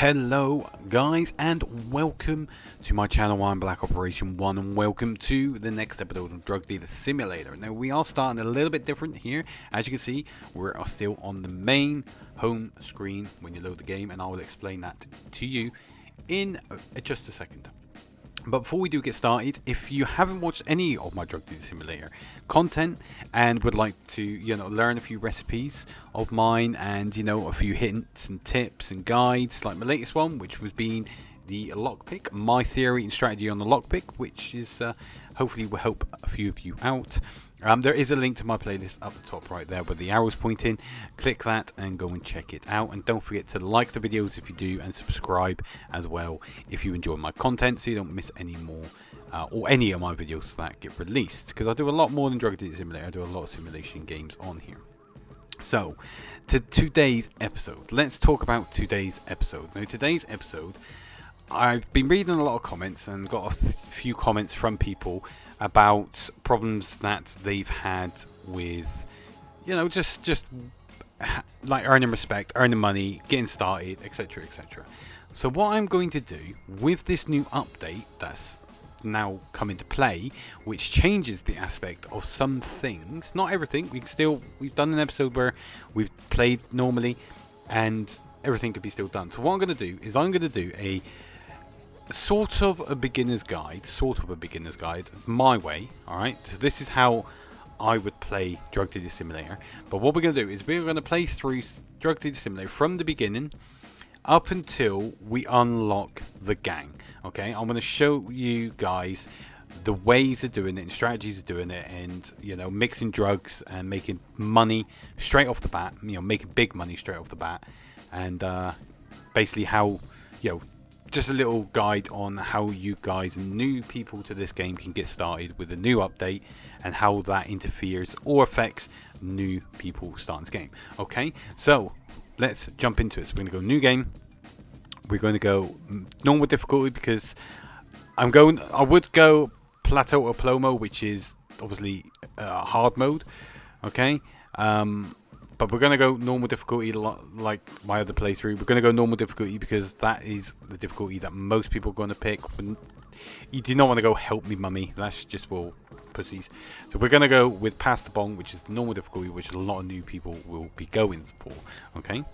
Hello guys and welcome to my channel I'm Black Operation 1 and welcome to the next episode of Drug Dealer Simulator. Now we are starting a little bit different here. As you can see we're still on the main home screen when you load the game and I will explain that to you in uh, just a second. But before we do get started, if you haven't watched any of my Drug Dealer Simulator content and would like to, you know, learn a few recipes of mine and, you know, a few hints and tips and guides, like my latest one, which was being the lockpick, my theory and strategy on the lockpick, which is uh, hopefully will help a few of you out. Um, there is a link to my playlist up the top right there with the arrows pointing. Click that and go and check it out. And don't forget to like the videos if you do and subscribe as well if you enjoy my content so you don't miss any more uh, or any of my videos that get released. Because I do a lot more than Drug Dealer Simulator. I do a lot of simulation games on here. So, to today's episode. Let's talk about today's episode. Now, today's episode, I've been reading a lot of comments and got a few comments from people about problems that they've had with, you know, just just like earning respect, earning money, getting started, etc., etc. So what I'm going to do with this new update that's now come into play, which changes the aspect of some things, not everything. We still we've done an episode where we've played normally, and everything could be still done. So what I'm going to do is I'm going to do a sort of a beginner's guide, sort of a beginner's guide, my way, alright? So this is how I would play Drug Dealer Simulator. But what we're going to do is we're going to play through Drug Dealer Simulator from the beginning up until we unlock the gang, okay? I'm going to show you guys the ways of doing it and strategies of doing it and, you know, mixing drugs and making money straight off the bat, you know, making big money straight off the bat and uh, basically how, you know, just a little guide on how you guys new people to this game can get started with a new update and how that interferes or affects new people starting this game. Okay so let's jump into it. So we're going to go new game. We're going to go normal difficulty because I'm going I would go plata o plomo which is obviously uh, hard mode. Okay um, but we're going to go normal difficulty like my other playthrough. We're going to go normal difficulty because that is the difficulty that most people are going to pick. You do not want to go help me mummy. That's just for pussies. So we're going to go with pass the bong, which is normal difficulty, which a lot of new people will be going for. Okay.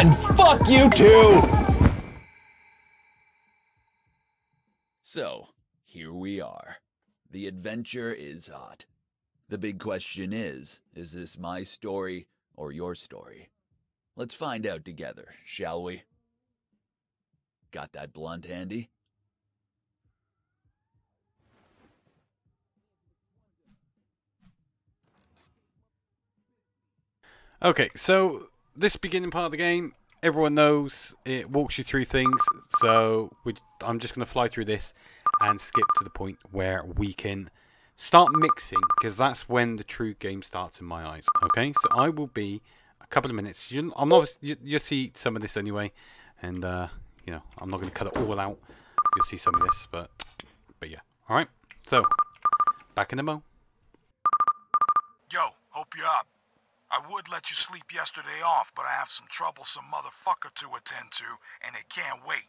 And fuck you too! So, here we are. The adventure is hot. The big question is, is this my story or your story? Let's find out together, shall we? Got that blunt handy? Okay, so this beginning part of the game, everyone knows it walks you through things. So we, I'm just going to fly through this and skip to the point where we can start mixing because that's when the true game starts in my eyes. Okay, so I will be a couple of minutes. You, I'm not. You, will see some of this anyway, and uh, you know I'm not going to cut it all out. You'll see some of this, but but yeah. All right. So back in the mo. Yo, hope you're up. I would let you sleep yesterday off, but I have some troublesome motherfucker to attend to, and it can't wait.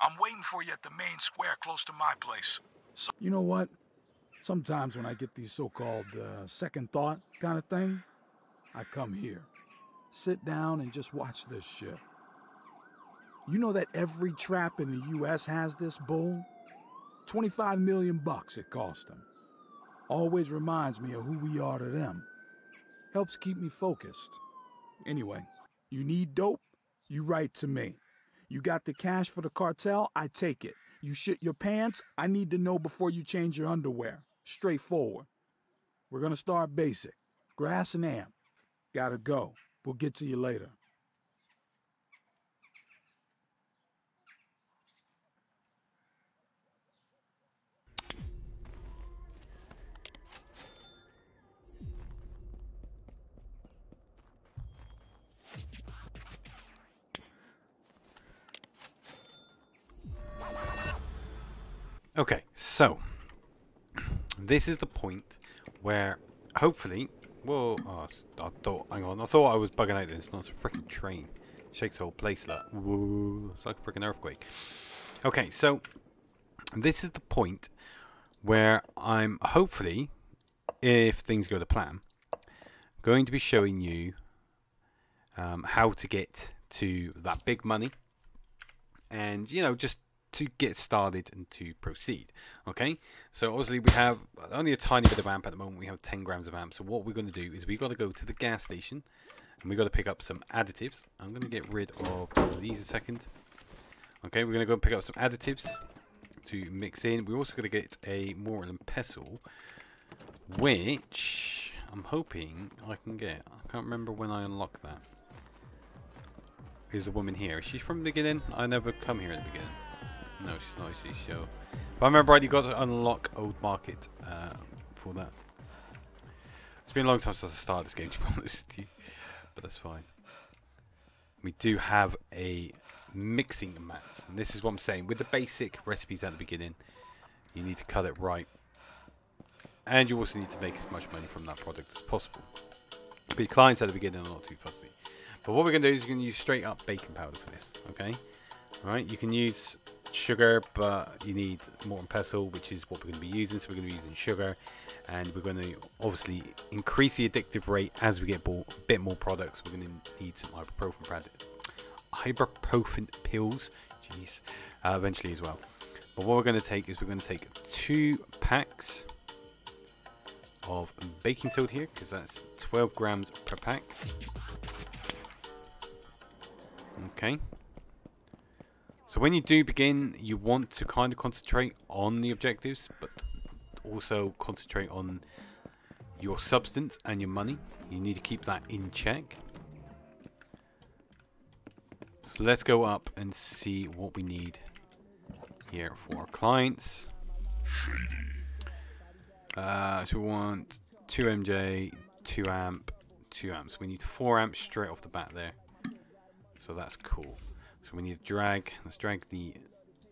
I'm waiting for you at the main square close to my place. So you know what? Sometimes when I get these so-called uh, second thought kind of thing, I come here. Sit down and just watch this shit. You know that every trap in the U.S. has this bull? 25 million bucks it cost them. Always reminds me of who we are to them. Helps keep me focused. Anyway, you need dope? You write to me. You got the cash for the cartel? I take it. You shit your pants? I need to know before you change your underwear. Straightforward. We're gonna start basic. Grass and amp. Gotta go. We'll get to you later. Okay, so this is the point where hopefully, well, oh, I thought, hang on, I thought I was bugging out. This not a freaking train. Shakes the whole place like, whoa, it's like a freaking earthquake. Okay, so this is the point where I'm hopefully, if things go to plan, going to be showing you um, how to get to that big money and you know just to get started and to proceed okay? So obviously we have only a tiny bit of amp at the moment. We have 10 grams of amp. So what we're going to do is we've got to go to the gas station and we've got to pick up some additives. I'm going to get rid of these a second okay? We're going to go and pick up some additives to mix in. We're also going to get a mortar and pestle which I'm hoping I can get. I can't remember when I unlock that. Is a woman here. Is she from the beginning? I never come here at the beginning. No, she's not. She's show. If I remember right, you got to unlock Old Market uh, for that. It's been a long time since I started this game, to be honest. But that's fine. We do have a mixing mat. And this is what I'm saying. With the basic recipes at the beginning, you need to cut it right. And you also need to make as much money from that product as possible. Your clients at the beginning are not too fussy. But what we're going to do is we're going to use straight up baking powder for this, okay? Alright, you can use sugar, but you need mortar and pestle, which is what we're going to be using. So we're going to be using sugar, and we're going to obviously increase the addictive rate as we get a bit more products. We're going to need some ibuprofen, ibuprofen pills, jeez, uh, eventually as well. But what we're going to take is we're going to take two packs of baking soda here, because that's 12 grams per pack. Okay. So when you do begin, you want to kind of concentrate on the objectives, but also concentrate on your substance and your money. You need to keep that in check. So let's go up and see what we need here for our clients. Uh, so we want 2 MJ, 2 amp, 2 amps. We need 4 amps straight off the bat there. So that's cool. So we need to drag, let's drag the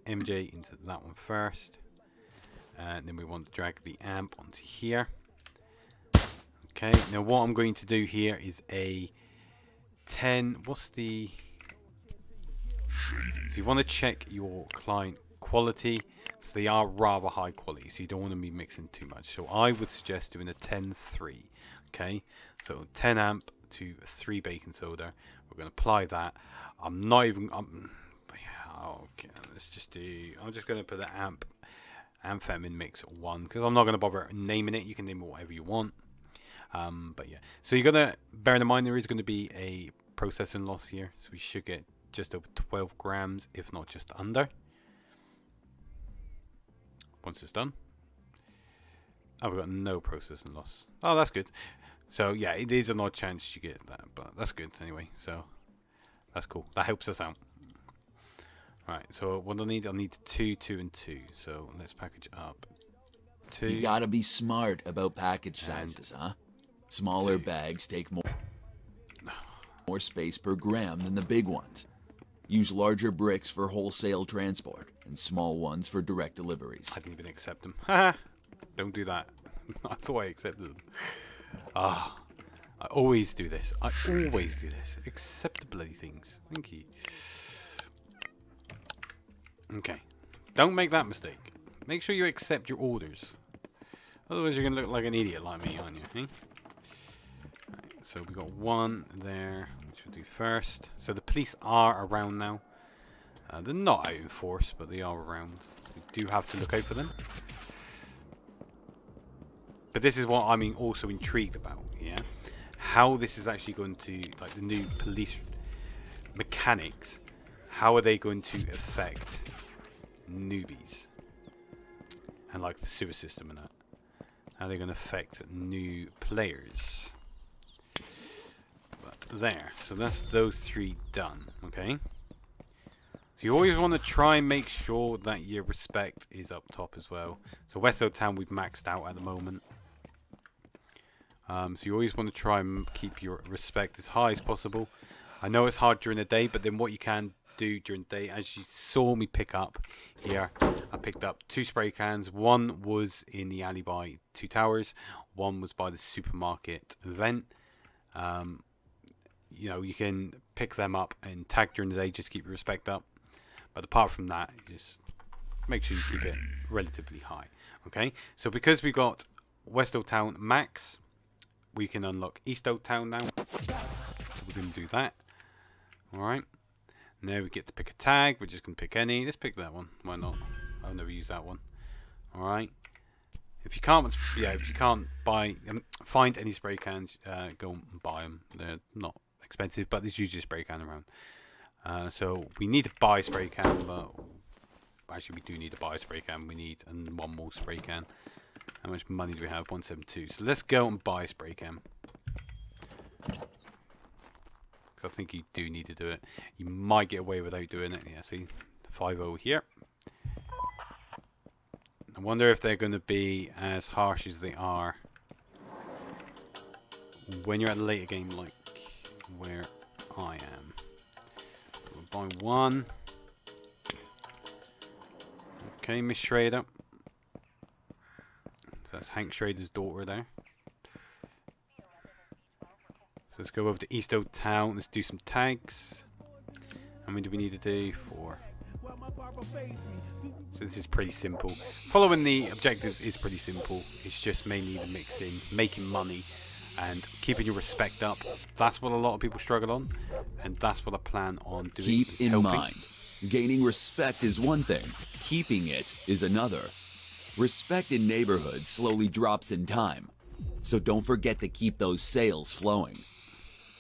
MJ into that one first. And then we want to drag the amp onto here. Okay, now what I'm going to do here is a 10, what's the... So you want to check your client quality. So they are rather high quality, so you don't want to be mixing too much. So I would suggest doing a 10-3. Okay, so 10 amp to 3 baking soda. We're going to apply that. I'm not even. I'm, okay, let's just do. I'm just going to put the amp amphetamine mix one because I'm not going to bother naming it. You can name it whatever you want. Um, but yeah, so you're gonna bear in mind there is going to be a processing loss here, so we should get just over 12 grams, if not just under. Once it's done. Oh, we've got no processing loss. Oh, that's good. So yeah, it is an odd chance you get that, but that's good anyway. So that's cool. That helps us out. Right, so what I need, I need two, two, and two. So let's package up. Two. You gotta be smart about package sizes, huh? Smaller two. bags take more more space per gram than the big ones. Use larger bricks for wholesale transport and small ones for direct deliveries. I didn't even accept them. Don't do that. I thought I accepted them. Ah, I always do this. I always do this. Accept the bloody things. Thank you. Okay. Don't make that mistake. Make sure you accept your orders. Otherwise you're going to look like an idiot like me, aren't you? Right, so we got one there, which we'll do first. So the police are around now. Uh, they're not out in force, but they are around. We do have to look out for them. But this is what I'm also intrigued about, yeah? How this is actually going to, like the new police mechanics, how are they going to affect newbies? And like the sewer system and that. How are they going to affect new players? But there, so that's those three done, okay? So you always want to try and make sure that your respect is up top as well. So West Town we've maxed out at the moment. Um, so you always want to try and keep your respect as high as possible. I know it's hard during the day, but then what you can do during the day, as you saw me pick up here, I picked up two spray cans. One was in the alley by Two Towers. One was by the supermarket event. Um, you know, you can pick them up and tag during the day, just keep your respect up. But apart from that, just make sure you keep it relatively high. Okay, so because we've got West Old Town max, we can unlock East Old Town now. So we're going to do that. Alright. Now we get to pick a tag. We're just going to pick any. Let's pick that one. Why not? I've never used that one. Alright. If you can't, yeah, if you can't buy, um, find any spray cans, uh, go and buy them. They're not expensive, but there's usually a spray can around. Uh, so we need to buy a spray can, but actually we do need to buy a spray can. We need and one more spray can. How much money do we have? 172. So let's go and buy spray can. I think you do need to do it. You might get away without doing it. Yeah, see? 5 here. I wonder if they're going to be as harsh as they are when you're at a later game like where I am. We'll buy one. Okay, Miss Schrader. That's Hank Schrader's daughter there. So let's go over to East Old Town. Let's do some tags. How many do we need to do? Four. So this is pretty simple. Following the objectives is pretty simple. It's just mainly the mixing, making money, and keeping your respect up. That's what a lot of people struggle on, and that's what I plan on doing. Keep in helping. mind, gaining respect is one thing, keeping it is another. Respect in neighborhoods slowly drops in time, so don't forget to keep those sales flowing.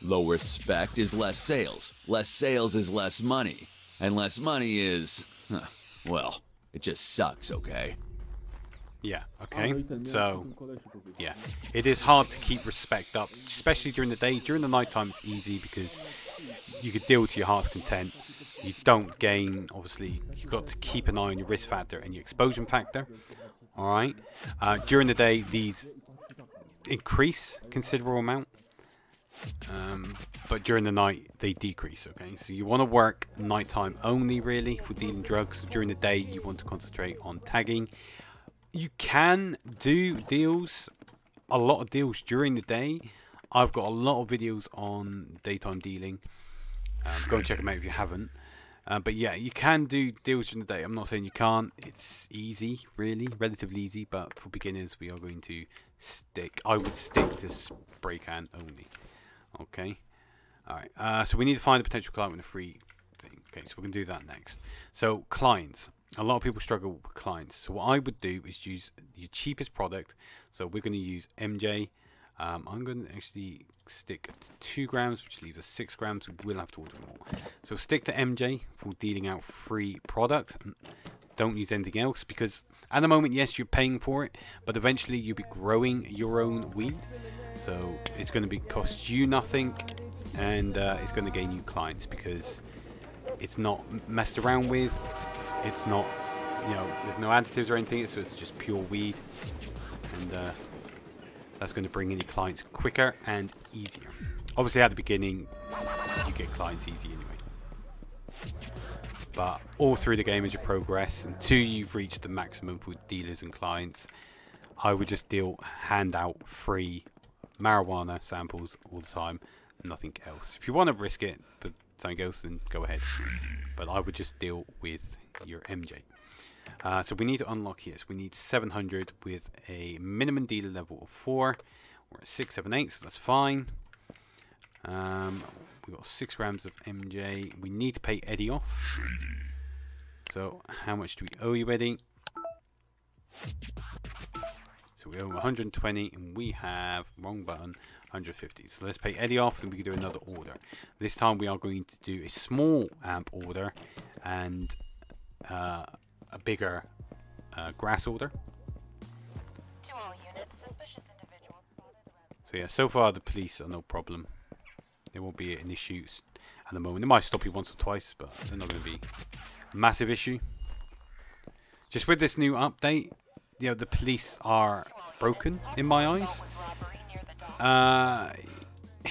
Low respect is less sales, less sales is less money, and less money is, huh, well, it just sucks, okay? Yeah, okay. So, yeah. It is hard to keep respect up, especially during the day. During the nighttime, it's easy because you could deal to your heart's content. You don't gain, obviously, you've got to keep an eye on your risk factor and your exposure factor. Alright? Uh, during the day, these increase considerable amount. Um, but during the night, they decrease, okay? So you want to work nighttime only, really, for dealing drugs. During the day, you want to concentrate on tagging you can do deals, a lot of deals during the day. I've got a lot of videos on daytime dealing. Um, go and check them out if you haven't. Uh, but yeah, you can do deals during the day. I'm not saying you can't. It's easy, really, relatively easy. But for beginners, we are going to stick. I would stick to spray can only. Okay. All right. Uh, so we need to find a potential client with a free thing. Okay, so we're going to do that next. So clients a lot of people struggle with clients. So what I would do is use your cheapest product. So we're going to use MJ. Um, I'm going to actually stick to 2 grams, which leaves us 6 grams. We will have to order more. So stick to MJ for dealing out free product. Don't use anything else because at the moment, yes, you're paying for it, but eventually you'll be growing your own weed. So it's going to be cost you nothing, and uh, it's going to gain you clients because it's not messed around with it's not, you know, there's no additives or anything, so it's just pure weed. And uh, that's going to bring in clients quicker and easier. Obviously, at the beginning, you get clients easy anyway. But all through the game as you progress, until you've reached the maximum for dealers and clients, I would just deal, hand out free marijuana samples all the time, nothing else. If you want to risk it, but something else, then go ahead. But I would just deal with your MJ. Uh, so we need to unlock here. So we need 700 with a minimum dealer level of 4. We're at 678, so that's fine. Um, we got 6 grams of MJ. We need to pay Eddie off. So how much do we owe you, Eddie? So we owe 120 and we have, wrong button, 150. So let's pay Eddie off and we can do another order. This time we are going to do a small amp order and uh, a bigger uh, grass order. So yeah, so far the police are no problem. There won't be an issue at the moment. They might stop you once or twice, but they're not going to be a massive issue. Just with this new update, you know, the police are broken in my eyes. Uh,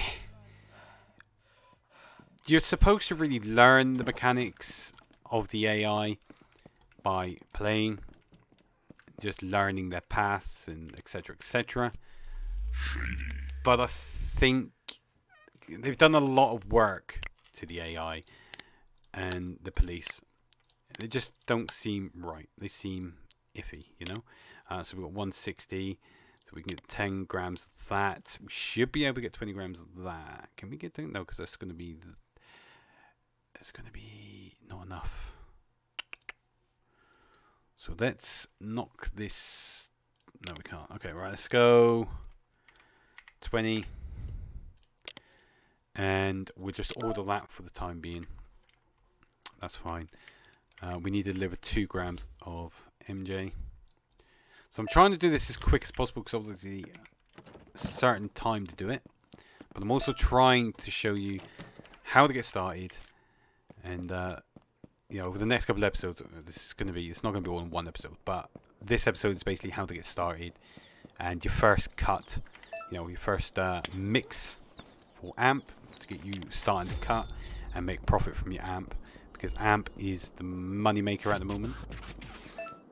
you're supposed to really learn the mechanics of the AI by playing, just learning their paths and etc. etc. But I think they've done a lot of work to the AI and the police. They just don't seem right. They seem iffy, you know. Uh, so we've got 160. So we can get 10 grams of that. We should be able to get 20 grams of that. Can we get 10? No, because that's going to be... It's going to be not enough. So let's knock this... No, we can't. Okay, right, let's go... 20 and we'll just order that for the time being. That's fine. Uh, we need to deliver 2 grams of MJ so I'm trying to do this as quick as possible because obviously a certain time to do it. But I'm also trying to show you how to get started. And uh, you know over the next couple of episodes uh, this is going to be it's not going to be all in one episode but this episode is basically how to get started and your first cut you know your first uh, mix for amp to get you starting to cut and make profit from your amp because amp is the money maker at the moment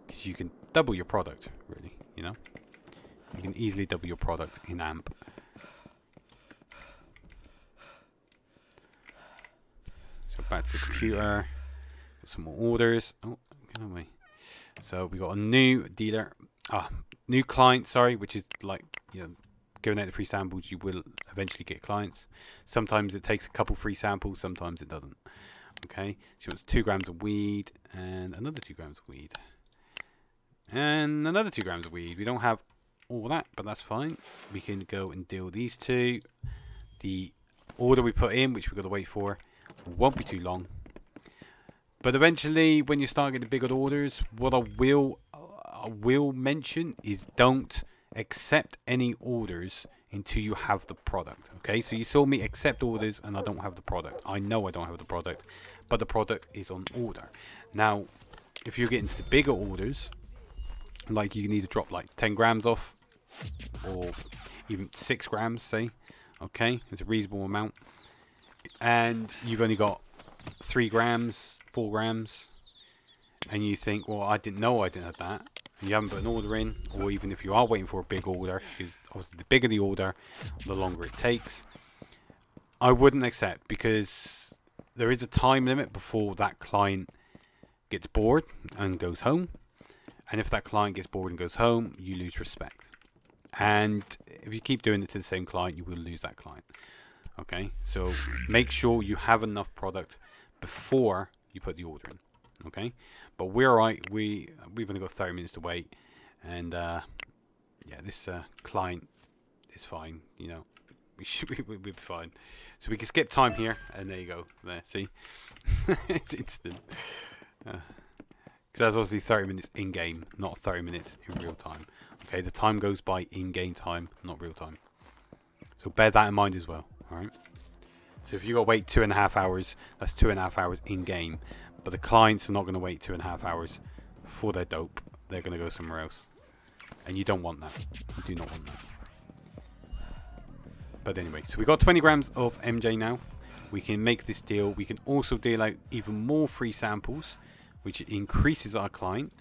because you can double your product really you know? You can easily double your product in amp. So back to the computer some more orders oh get away so we got a new dealer ah new client sorry which is like you know giving out the free samples, you will eventually get clients. Sometimes it takes a couple free samples, sometimes it doesn't. Okay, she wants two grams of weed and another two grams of weed. And another two grams of weed. We don't have all that, but that's fine. We can go and deal these two. The order we put in, which we've got to wait for, won't be too long. But eventually, when you start getting bigger orders, what I will I will mention is don't accept any orders until you have the product okay? So you saw me accept orders and I don't have the product. I know I don't have the product but the product is on order. Now if you're getting to the bigger orders like you need to drop like 10 grams off or even 6 grams say okay? It's a reasonable amount. And you've only got 3 grams 4 grams and you think well I didn't know I didn't have that you haven't put an order in, or even if you are waiting for a big order, because obviously the bigger the order, the longer it takes. I wouldn't accept because there is a time limit before that client gets bored and goes home. And if that client gets bored and goes home, you lose respect. And if you keep doing it to the same client, you will lose that client. Okay, so make sure you have enough product before you put the order in. Okay, but we're right. We we've only got 30 minutes to wait, and uh, yeah, this uh, client is fine. You know, we should be we'll be fine. So we can skip time here, and there you go. There, see, it's instant. Because uh, that's obviously 30 minutes in game, not 30 minutes in real time. Okay, the time goes by in game time, not real time. So bear that in mind as well. All right. So if you got to wait two and a half hours, that's two and a half hours in game. But the clients are not going to wait two and a half hours for their dope. They're going to go somewhere else. And you don't want that. You do not want that. But anyway, so we got 20 grams of MJ now. We can make this deal. We can also deal out even more free samples, which increases our client.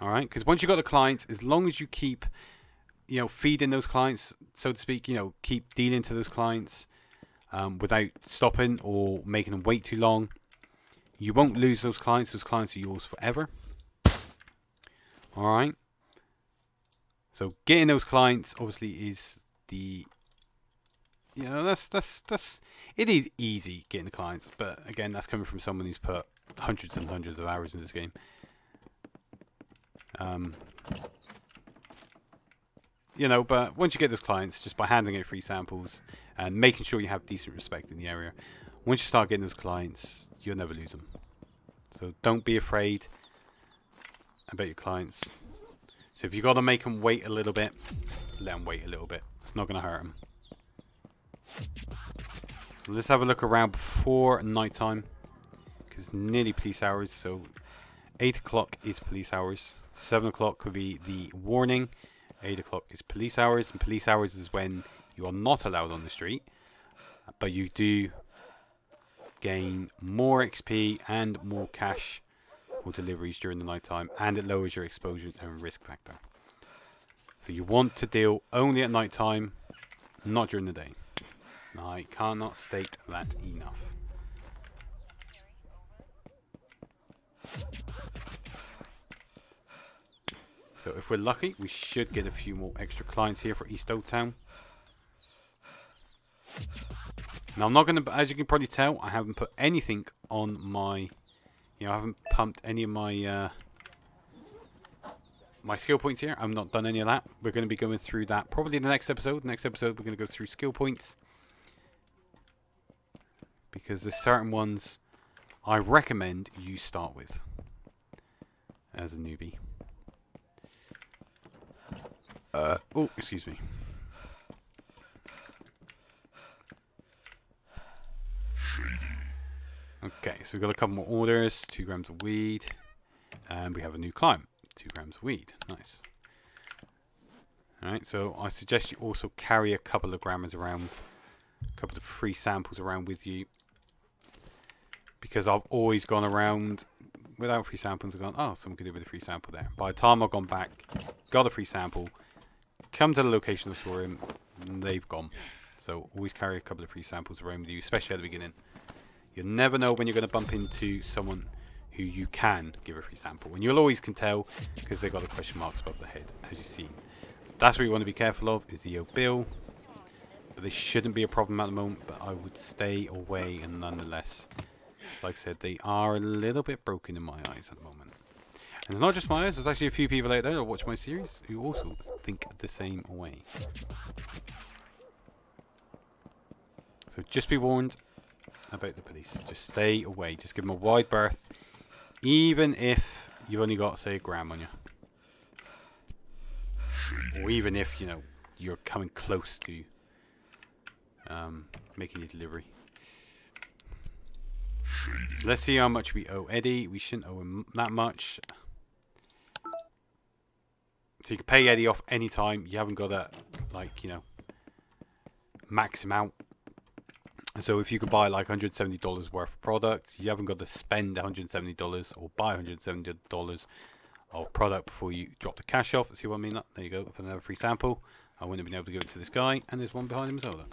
Alright, because once you've got the clients, as long as you keep, you know, feeding those clients, so to speak, you know, keep dealing to those clients um, without stopping or making them wait too long, you won't lose those clients. Those clients are yours forever. Alright. So getting those clients obviously is the you know that's that's that's it is easy getting the clients, but again that's coming from someone who's put hundreds and hundreds of hours in this game. Um you know, but once you get those clients, just by handing out free samples and making sure you have decent respect in the area, once you start getting those clients, you'll never lose them. So don't be afraid about your clients. So if you've got to make them wait a little bit, let them wait a little bit. It's not going to hurt them. So let's have a look around before night time. Because it's nearly police hours. So 8 o'clock is police hours. 7 o'clock could be the warning. 8 o'clock is police hours. And police hours is when you are not allowed on the street. But you do gain more XP and more cash for deliveries during the night time, and it lowers your exposure and risk factor. So you want to deal only at night time, not during the day. I cannot state that enough. So if we're lucky, we should get a few more extra clients here for East Old Town. Now I'm not going to, as you can probably tell, I haven't put anything on my, you know, I haven't pumped any of my, uh, my skill points here. I've not done any of that. We're going to be going through that probably in the next episode. Next episode we're going to go through skill points. Because there's certain ones I recommend you start with as a newbie. Uh, oh, excuse me. Okay, so we've got a couple more orders. Two grams of weed. And we have a new climb. Two grams of weed. Nice. Alright, so I suggest you also carry a couple of grammars around. A couple of free samples around with you. Because I've always gone around without free samples and gone, oh, someone could do with a free sample there. By the time I've gone back, got a free sample, come to the location of the storeroom, and they've gone. So always carry a couple of free samples around with you, especially at the beginning. You never know when you're going to bump into someone who you can give a free sample. And you'll always can tell because they've got the question marks above the head, as you see. That's what you want to be careful of, is the bill. But they shouldn't be a problem at the moment, but I would stay away and nonetheless. Like I said, they are a little bit broken in my eyes at the moment. And it's not just my eyes, there's actually a few people out there that watch my series who also think the same way. So just be warned about the police. Just stay away. Just give them a wide berth. Even if you've only got, say, a gram on you. Or even if, you know, you're coming close to um, making your delivery. Let's see how much we owe Eddie. We shouldn't owe him that much. So you can pay Eddie off anytime. You haven't got to, like, you know, max him out. So if you could buy like $170 worth of product, you haven't got to spend $170 or buy $170 of product before you drop the cash off. See what I mean? There you go, for another free sample. I wouldn't have been able to give it to this guy, and there's one behind him as well.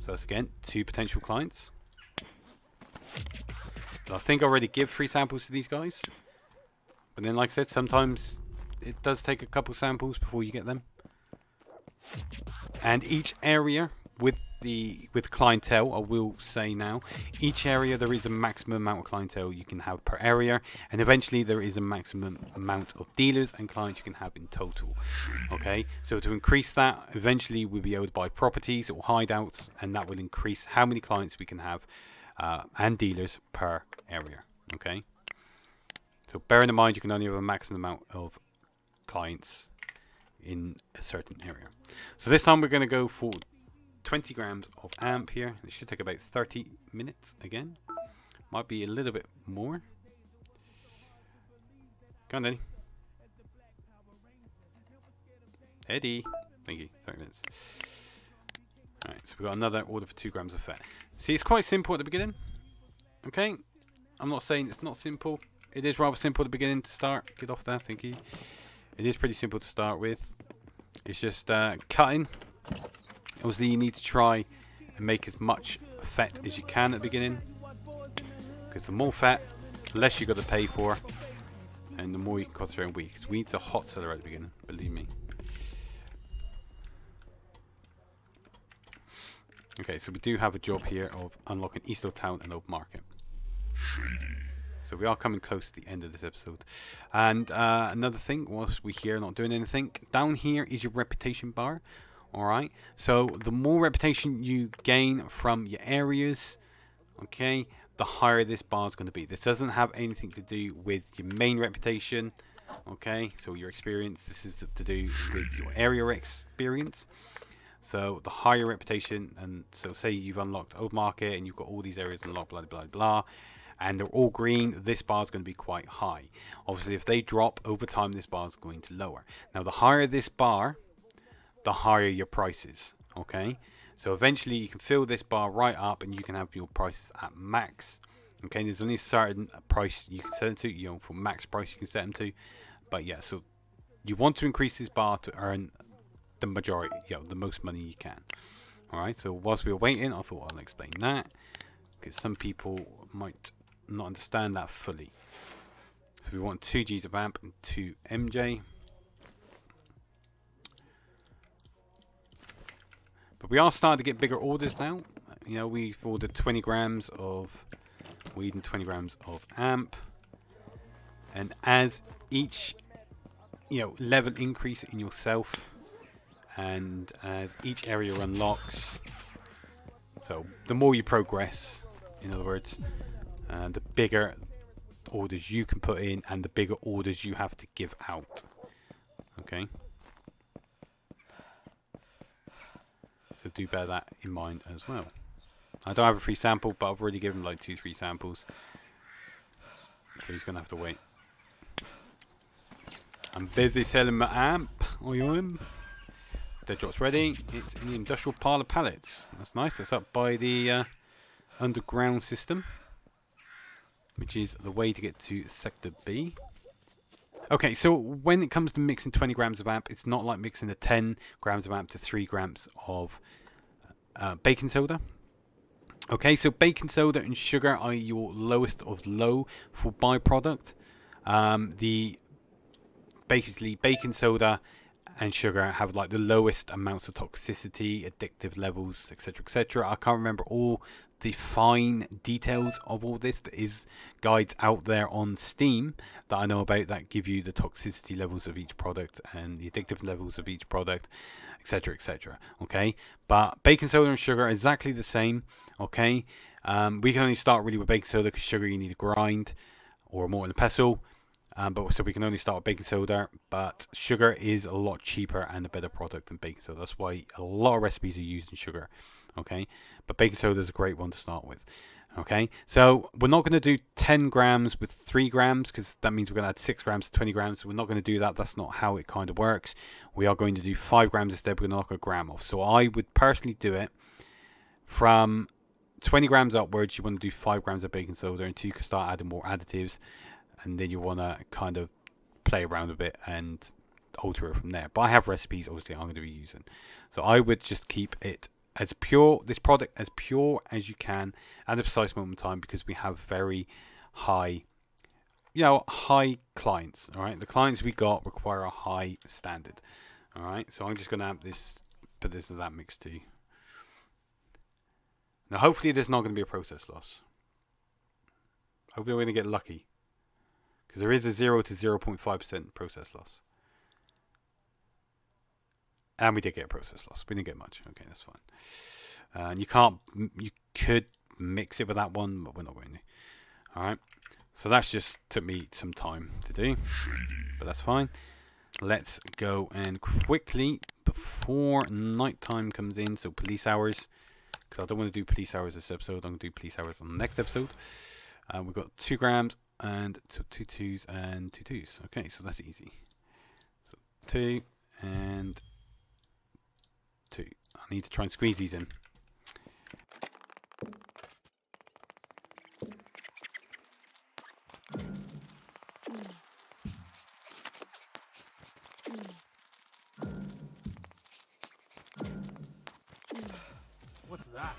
So that's again, two potential clients. I think I already give free samples to these guys. But then, like I said, sometimes it does take a couple samples before you get them. And each area with the with clientele, I will say now, each area there is a maximum amount of clientele you can have per area, and eventually there is a maximum amount of dealers and clients you can have in total. Okay, so to increase that, eventually we'll be able to buy properties or hideouts, and that will increase how many clients we can have uh, and dealers per area. Okay, so bear in mind you can only have a maximum amount of clients in a certain area. So this time we're going to go for 20 grams of amp here. It should take about 30 minutes again. Might be a little bit more. Go on, Eddie. Eddie. Thank you. 30 minutes. Alright, so we've got another order for 2 grams of fat. See, it's quite simple at the beginning. Okay? I'm not saying it's not simple. It is rather simple at the beginning to start. Get off there, thank you. It is pretty simple to start with. It's just uh, cutting. Obviously, you need to try and make as much fat as you can at the beginning. Because the more fat, the less you've got to pay for. And the more you can concentrate on weed. Because weed's a hot seller at the beginning, believe me. Okay, so we do have a job here of unlocking East Old Town and Old Market. So we are coming close to the end of this episode. And uh, another thing, whilst we're here not doing anything, down here is your reputation bar. Alright, so the more reputation you gain from your areas, okay, the higher this bar is going to be. This doesn't have anything to do with your main reputation, okay, so your experience. This is to do with your area experience. So the higher reputation, and so say you've unlocked Old Market and you've got all these areas unlocked, blah, blah, blah, and they're all green, this bar is going to be quite high. Obviously, if they drop over time, this bar is going to lower. Now, the higher this bar, the higher your prices. Okay, So eventually you can fill this bar right up and you can have your prices at max. Okay, there's only a certain price you can set them to, you know, for max price you can set them to. But yeah, so you want to increase this bar to earn the majority, you know, the most money you can. Alright, so whilst we were waiting, I thought I'll explain that. Because some people might not understand that fully. So we want 2 Gs of amp and 2 MJ. But we are starting to get bigger orders now. You know, we've ordered 20 grams of weed and 20 grams of amp. And as each, you know, level increase in yourself, and as each area unlocks, so the more you progress, in other words, uh, the bigger orders you can put in and the bigger orders you have to give out. Okay. So do bear that in mind as well. I don't have a free sample, but I've already given like two, three samples. So he's going to have to wait. I'm busy selling my amp. Oh, you am? Dead drop's ready. It's in the industrial pile of pallets. That's nice. That's up by the uh, underground system. Which is the way to get to Sector B. Okay, so when it comes to mixing 20 grams of amp, it's not like mixing the 10 grams of amp to 3 grams of uh, baking soda. Okay, so baking soda and sugar are your lowest of low for byproduct. Um, the basically baking soda and sugar have like the lowest amounts of toxicity, addictive levels, etc., etc. I can't remember all the fine details of all this. There is guides out there on Steam that I know about that give you the toxicity levels of each product and the addictive levels of each product, etc., etc. Okay, but baking soda and sugar are exactly the same. Okay, um, we can only start really with baking soda because sugar you need to grind or more in a pestle. Um, but so we can only start with baking soda, but sugar is a lot cheaper and a better product than baking soda. That's why a lot of recipes are using sugar. Okay, but baking soda is a great one to start with. Okay, so we're not going to do 10 grams with 3 grams because that means we're going to add 6 grams to 20 grams. We're not going to do that. That's not how it kind of works. We are going to do 5 grams instead. We're going to knock a gram off. So I would personally do it from 20 grams upwards. You want to do 5 grams of baking soda until you can start adding more additives and then you want to kind of play around a bit and alter it from there. But I have recipes, obviously, I'm going to be using. So I would just keep it as pure, this product as pure as you can at the precise moment in time because we have very high, you know, high clients. All right, the clients we got require a high standard. All right, so I'm just going to have this, put this as that mix too. Now, hopefully, there's not going to be a process loss. Hopefully, we're going to get lucky. Because there is a 0 to 0.5% process loss. And we did get a process loss. We didn't get much. Okay, that's fine. Uh, you can't, you could mix it with that one, but we're not going to. Alright. So that's just took me some time to do. But that's fine. Let's go and quickly, before night time comes in, so police hours, because I don't want to do police hours this episode, I'm going to do police hours on the next episode. Uh, we've got 2 grams and two twos and two twos. Okay, so that's easy. So two and two. I need to try and squeeze these in. What's that?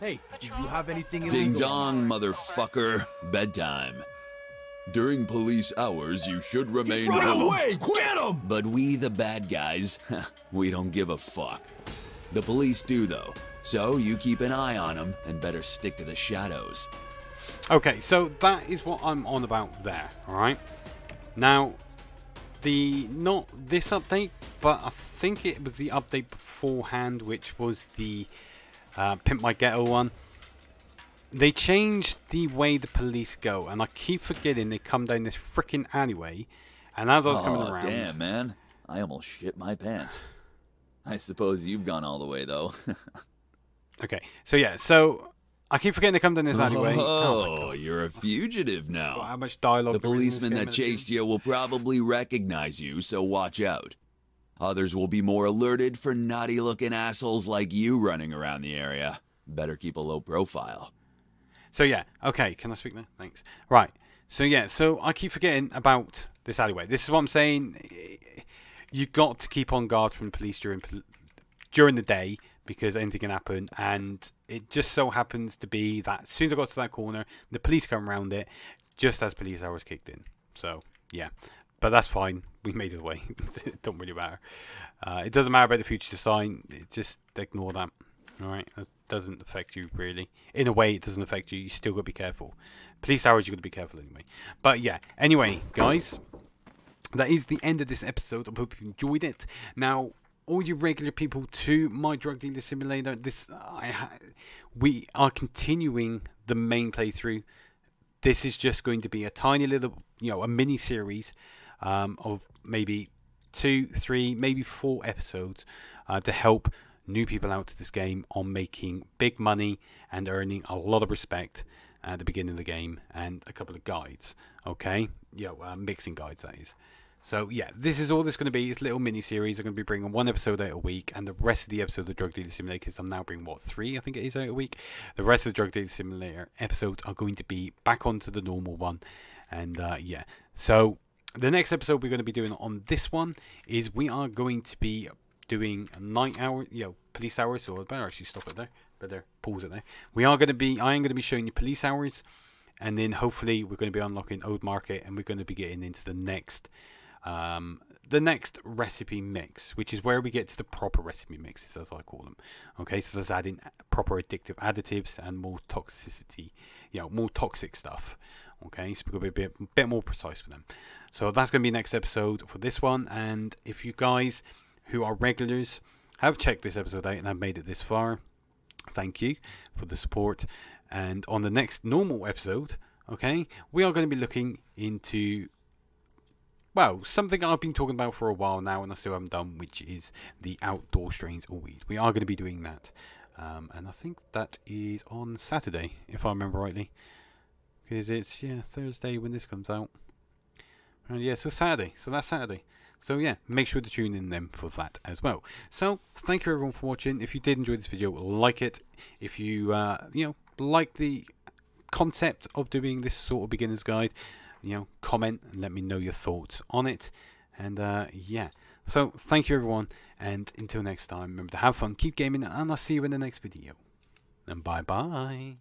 Hey, do you have anything Ding dong, motherfucker. Bedtime. During police hours, you should remain Run home. away! Get him! But we, the bad guys, we don't give a fuck. The police do, though. So you keep an eye on them and better stick to the shadows. Okay, so that is what I'm on about there, alright? Now, the, not this update, but I think it was the update beforehand, which was the uh, Pimp My Ghetto one. They changed the way the police go, and I keep forgetting they come down this freaking alleyway, and as I was coming Aw, around... damn, man. I almost shit my pants. I suppose you've gone all the way, though. Okay, so yeah, so I keep forgetting to come down this alleyway. Oh, Oh, you're a fugitive now. how much dialogue The there is in this policeman that chased you will probably recognize you, so watch out. Others will be more alerted for naughty looking assholes like you running around the area. Better keep a low profile. So yeah, okay. Can I speak now? Thanks. Right. So yeah, so I keep forgetting about this alleyway. This is what I'm saying. You got to keep on guard from police during during the day because anything can happen. And it just so happens to be that as soon as I got to that corner, the police come around it just as police hours kicked in. So yeah, but that's fine. We made it away. it don't really matter. Uh, it doesn't matter about the future sign. It just ignore that. All right, that doesn't affect you really. In a way, it doesn't affect you. You still got to be careful. Police hours, you got to be careful anyway. But yeah, anyway, guys, that is the end of this episode. I hope you enjoyed it. Now, all you regular people to my drug dealer simulator, this I we are continuing the main playthrough. This is just going to be a tiny little, you know, a mini series um, of maybe two, three, maybe four episodes uh, to help new people out to this game on making big money and earning a lot of respect at the beginning of the game and a couple of guides. Okay, yeah, uh, mixing guides that is. So yeah, this is all this going to be. It's little mini series. I'm going to be bringing one episode out a week, and the rest of the episodes of the Drug Dealer Simulator, because I'm now bringing what three, I think it is out a week. The rest of the Drug Dealer Simulator episodes are going to be back onto the normal one, and uh, yeah. So the next episode we're going to be doing on this one is we are going to be doing night hour, you know, police hours. So I better actually stop it there. Better pause it there. We are going to be. I am going to be showing you police hours, and then hopefully we're going to be unlocking Old Market, and we're going to be getting into the next. Um, the next recipe mix, which is where we get to the proper recipe mixes, as I call them. Okay, so there's adding proper addictive additives and more toxicity, you know, more toxic stuff. Okay, so we're going to be a bit, bit more precise with them. So that's going to be next episode for this one. And if you guys who are regulars have checked this episode out and have made it this far, thank you for the support. And on the next normal episode, okay, we are going to be looking into well, something I've been talking about for a while now and I still haven't done, which is the outdoor strains weed. We are going to be doing that. Um, and I think that is on Saturday, if I remember rightly. Because it's, yeah, Thursday when this comes out. And yeah, so Saturday. So that's Saturday. So yeah, make sure to tune in then for that as well. So thank you everyone for watching. If you did enjoy this video, like it. If you uh, you know like the concept of doing this sort of beginner's guide, you know, comment and let me know your thoughts on it. And uh, yeah, so thank you everyone, and until next time, remember to have fun, keep gaming, and I'll see you in the next video. And bye bye.